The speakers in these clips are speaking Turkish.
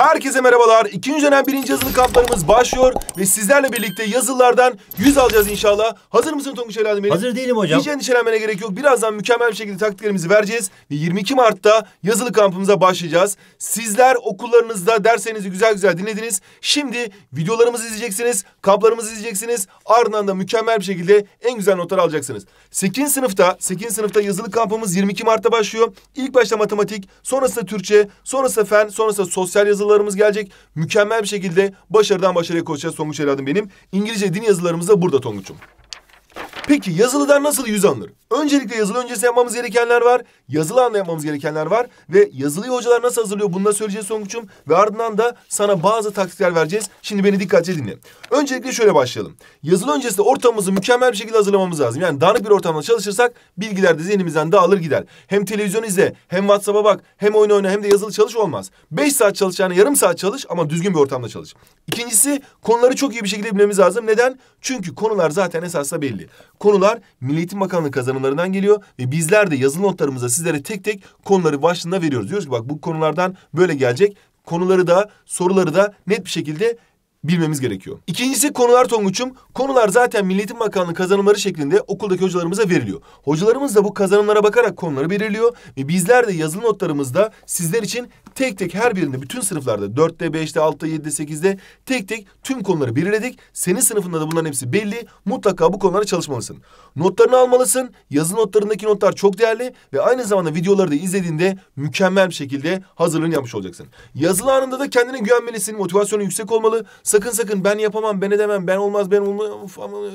Herkese merhabalar. İkinci dönem birinci yazılı kamplarımız başlıyor ve sizlerle birlikte yazılılardan yüz alacağız inşallah. Hazır mısın Tonguç Eladım benim? Hazır değilim hocam. Hiç endişelenmene gerek yok. Birazdan mükemmel bir şekilde taktiklerimizi vereceğiz ve 22 Mart'ta yazılı kampımıza başlayacağız. Sizler okullarınızda derslerinizi güzel güzel dinlediniz. Şimdi videolarımızı izleyeceksiniz, kamplarımızı izleyeceksiniz. Ardından da mükemmel bir şekilde en güzel notlar alacaksınız. 8. sınıfta, 8. sınıfta yazılı kampımız 22 Mart'ta başlıyor. İlk başta matematik, sonrasında Türkçe, sonrasında fen, sonrasında sosyal yazılarımız gelecek. Mükemmel bir şekilde başarıdan başarıya koşacağız Tonguç evladım benim. İngilizce din yazılarımız da burada Tonguç'um. Peki yazılıdan nasıl yüz alınır? Öncelikle yazılı öncesi yapmamız gerekenler var. Yazılı anda yapmamız gerekenler var. Ve yazılıyı hocalar nasıl hazırlıyor bunu da söyleyeceğiz Songuç'um. Ve ardından da sana bazı taktikler vereceğiz. Şimdi beni dikkatli dinle. Öncelikle şöyle başlayalım. Yazılı öncesinde ortamımızı mükemmel bir şekilde hazırlamamız lazım. Yani dağınık bir ortamda çalışırsak bilgiler de zihnimizden dağılır gider. Hem televizyon izle, hem WhatsApp'a bak, hem oyun oyna hem de yazılı çalış olmaz. Beş saat çalışacağına yarım saat çalış ama düzgün bir ortamda çalış. İkincisi konuları çok iyi bir şekilde bilmemiz lazım. Neden? Çünkü konular zaten esasla belli. Konular Milli Eğitim Bakanlığı kazanımlarından geliyor ve bizler de yazılı notlarımızda sizlere tek tek konuları başlığında veriyoruz. Diyoruz ki bak bu konulardan böyle gelecek. Konuları da soruları da net bir şekilde bilmemiz gerekiyor. İkincisi konular Tonguç'um. Konular zaten Milli Eğitim Bakanlığı kazanımları şeklinde okuldaki hocalarımıza veriliyor. Hocalarımız da bu kazanımlara bakarak konuları belirliyor ve bizler de yazılı notlarımızda sizler için tek tek her birinde bütün sınıflarda 4'te, 5'te, 6'da, 7'de, 8'de tek tek tüm konuları belirledik. Senin sınıfında da bunların hepsi belli. Mutlaka bu konulara çalışmalısın. Notlarını almalısın. Yazı notlarındaki notlar çok değerli ve aynı zamanda videoları da izlediğinde mükemmel bir şekilde hazırlığını yapmış olacaksın. Yazılı anında da kendine güvenmelisin. Motivasyonun yüksek olmalı. Sakın sakın ben yapamam, ben edemem, ben olmaz, ben olmaz,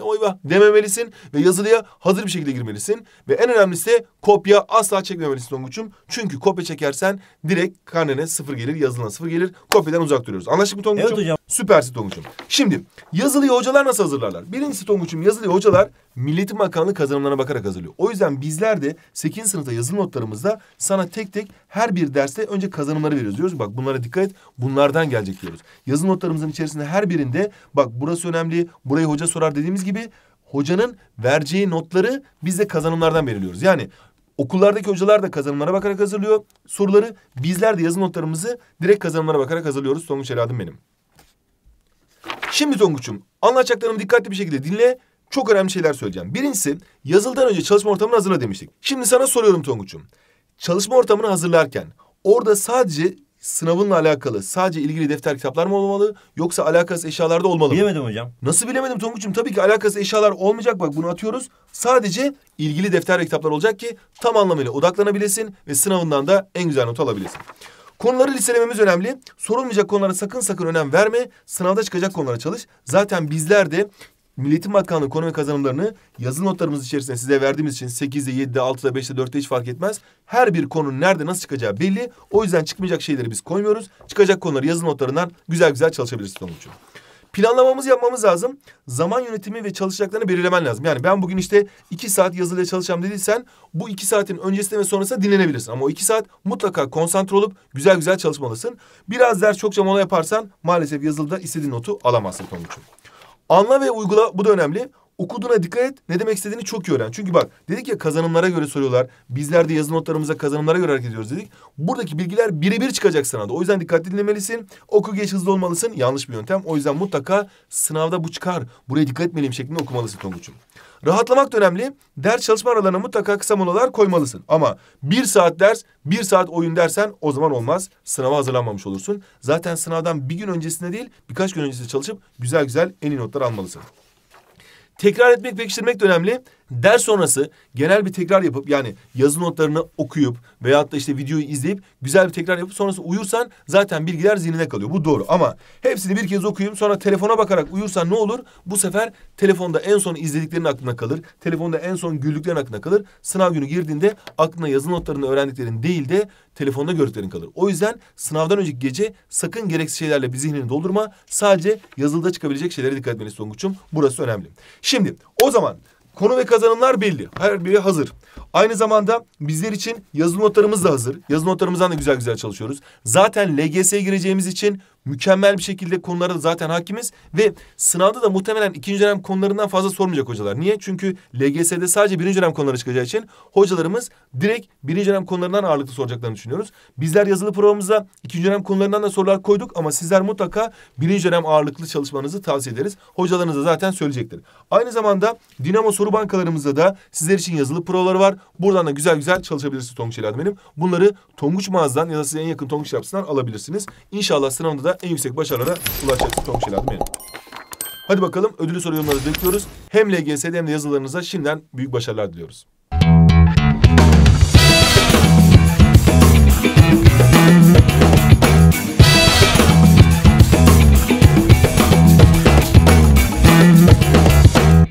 oy vah dememelisin ve yazılıya hazır bir şekilde girmelisin. Ve en önemlisi de kopya asla çekmemelisin Tonguç'um. Çünkü kopya çekersen direkt karnene sıfır gelir, yazılına sıfır gelir. Kopyadan uzak duruyoruz. Anlaştık mı Tonguç'um? Evet hocam. Süpersin Tonguç'um. Şimdi yazılıyı hocalar nasıl hazırlarlar? Birincisi Tonguç'um yazılıyı hocalar Milletin Bakanlığı kazanımlarına bakarak hazırlıyor. O yüzden bizler de 8. sınıfta yazılı notlarımızda sana tek tek her bir derste önce kazanımları veriyoruz. Diyoruz bak bunlara dikkat et bunlardan gelecek diyoruz. Yazı notlarımızın içerisinde her birinde bak burası önemli burayı hoca sorar dediğimiz gibi hocanın vereceği notları biz de kazanımlardan belirliyoruz. Yani Okullardaki hocalar da kazanımlara bakarak hazırlıyor soruları. Bizler de yazı notlarımızı direkt kazanımlara bakarak hazırlıyoruz. Tonguç evladım benim. Şimdi Tonguç'um anlatacaklarımı dikkatli bir şekilde dinle. Çok önemli şeyler söyleyeceğim. Birincisi yazıldan önce çalışma ortamını hazırla demiştik. Şimdi sana soruyorum Tonguç'um. Çalışma ortamını hazırlarken orada sadece sınavınla alakalı sadece ilgili defter kitaplar mı olmalı yoksa alakasız eşyalar da olmalı mı? Bilemedim hocam. Nasıl bilemedim Tonguç'um? Tabii ki alakasız eşyalar olmayacak. Bak bunu atıyoruz. Sadece ilgili defter ve kitaplar olacak ki tam anlamıyla odaklanabilesin ve sınavından da en güzel not alabilesin. Konuları listelememiz önemli. Sorulmayacak konulara sakın sakın önem verme. Sınavda çıkacak konulara çalış. Zaten bizler de Milletin Bakanlığı konu ve kazanımlarını yazılı notlarımız içerisinde size verdiğimiz için 8'de, 7'de, 6'da, 5'te, 4'te hiç fark etmez. Her bir konunun nerede nasıl çıkacağı belli. O yüzden çıkmayacak şeyleri biz koymuyoruz. Çıkacak konuları yazılı notlarından güzel güzel çalışabilirsiniz sonucu. Planlamamızı yapmamız lazım. Zaman yönetimi ve çalışacaklarını belirlemen lazım. Yani ben bugün işte iki saat yazılıya çalışacağım dediysen bu iki saatin öncesinde ve sonrasında dinlenebilirsin. Ama o iki saat mutlaka konsantre olup güzel güzel çalışmalısın. Biraz ders çokça mola yaparsan maalesef yazılıda istediğin notu alamazsın Tonguç'um. Anla ve uygula bu da önemli. Okuduğuna dikkat et. Ne demek istediğini çok iyi öğren. Çünkü bak dedik ya kazanımlara göre soruyorlar. Bizler de yazı notlarımıza kazanımlara göre hareket ediyoruz dedik. Buradaki bilgiler birebir çıkacak sınavda. O yüzden dikkatli dinlemelisin. Oku geç hızlı olmalısın. Yanlış bir yöntem. O yüzden mutlaka sınavda bu çıkar. Buraya dikkat etmeliyim şeklinde okumalısın Tonguç'um. Rahatlamak da önemli. Ders çalışma aralarına mutlaka kısa molalar koymalısın. Ama bir saat ders, bir saat oyun dersen o zaman olmaz. Sınava hazırlanmamış olursun. Zaten sınavdan bir gün öncesinde değil birkaç gün öncesinde çalışıp güzel güzel en iyi notlar almalısın. Tekrar etmek, pekiştirmek de önemli. Ders sonrası genel bir tekrar yapıp yani yazı notlarını okuyup veyahut da işte videoyu izleyip güzel bir tekrar yapıp sonrası uyursan zaten bilgiler zihnine kalıyor. Bu doğru ama hepsini bir kez okuyup sonra telefona bakarak uyursan ne olur? Bu sefer telefonda en son izlediklerin aklına kalır. Telefonda en son güldüklerin aklına kalır. Sınav günü girdiğinde aklına yazı notlarını öğrendiklerin değil de telefonda gördüklerin kalır. O yüzden sınavdan önceki gece sakın gereksiz şeylerle bir zihnini doldurma. Sadece yazılıda çıkabilecek şeylere dikkat etmelisin Tonguç'um. Burası önemli. Şimdi o zaman Konu ve kazanımlar belli. Her biri hazır. Aynı zamanda bizler için yazılı notlarımız da hazır. Yazılı notlarımızdan da güzel güzel çalışıyoruz. Zaten LGS'ye gireceğimiz için mükemmel bir şekilde konulara zaten hakimiz ve sınavda da muhtemelen ikinci dönem konularından fazla sormayacak hocalar. Niye? Çünkü LGS'de sadece birinci dönem konuları çıkacağı için hocalarımız direkt birinci dönem konularından ağırlıklı soracaklarını düşünüyoruz. Bizler yazılı programımıza ikinci dönem konularından da sorular koyduk ama sizler mutlaka birinci dönem ağırlıklı çalışmanızı tavsiye ederiz. Hocalarınız da zaten söyleyecektir. Aynı zamanda Dinamo soru bankalarımızda da sizler için yazılı provaları var. Buradan da güzel güzel çalışabilirsiniz Tonguç benim. Bunları Tonguç mağazadan ya da size en yakın Tonguç yapısından alabilirsiniz. İnşallah sınavda da en yüksek başarılara ulaşacaksınız Tonguç ile benim. Hadi bakalım ödülü soru yorumları bekliyoruz. Hem LGS'de hem de yazılarınıza şimdiden büyük başarılar diliyoruz.